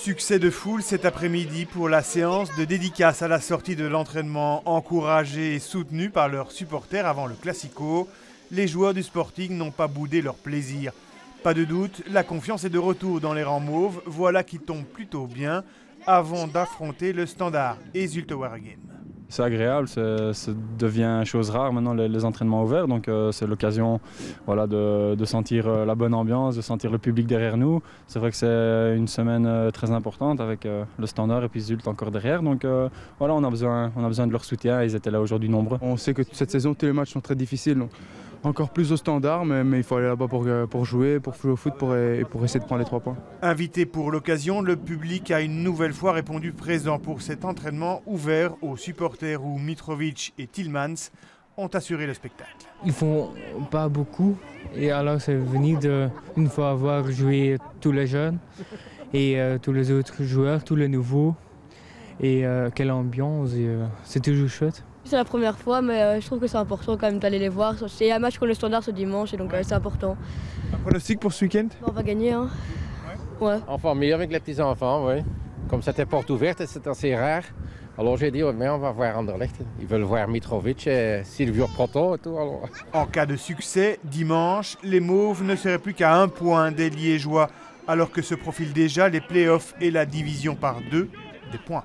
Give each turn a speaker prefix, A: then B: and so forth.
A: Succès de foule cet après-midi pour la séance de dédicace à la sortie de l'entraînement encouragé et soutenu par leurs supporters avant le Classico. Les joueurs du Sporting n'ont pas boudé leur plaisir. Pas de doute, la confiance est de retour dans les rangs mauves, voilà qui tombe plutôt bien avant d'affronter le standard et.
B: C'est agréable, ça devient chose rare maintenant les, entraînements ouverts, donc euh, c'est l'occasion voilà, de, sentir euh, la bonne ambiance, de sentir le public derrière nous. C'est vrai que c'est une semaine euh, très importante avec le standard et puis Zult encore derrière, donc voilà, on a, besoin, on a besoin de leur soutien, ils étaient là aujourd'hui nombreux.
C: On sait que cette saison, tous les matchs sont très difficiles. Encore plus au standard, mais, il faut aller là-bas pour, pour, jouer, pour jouer au foot pour, et pour essayer de prendre les trois points.
A: Invité pour l'occasion, le public a une nouvelle fois répondu présent pour cet entraînement ouvert aux supporters où Mitrovic et Tillmans ont assuré le spectacle.
D: Ils font pas beaucoup et alors c'est venu de une fois avoir joué tous les jeunes et euh, tous les autres joueurs, tous les nouveaux et euh, quelle ambiance euh, c'est toujours chouette.
E: C'est la première fois mais je trouve que c'est important quand même d'aller les voir. C'est un match contre le Standard ce dimanche et donc c'est important.
A: Un pronostic pour ce week-end?
E: On va gagner. Hein. Ouais.
F: En famille avec les petits enfants, oui. Comme c'était porte ouverte, c'est assez rare. Alors j'ai dit, mais on va voir Anderlecht. Ils veulent voir Mitrovic et Silvio Proto et tout.
A: En cas de succès, dimanche, les Mauves ne seraient plus qu'à un point des Liégeois, alors que se profilent déjà les playoffs et la division par deux des points.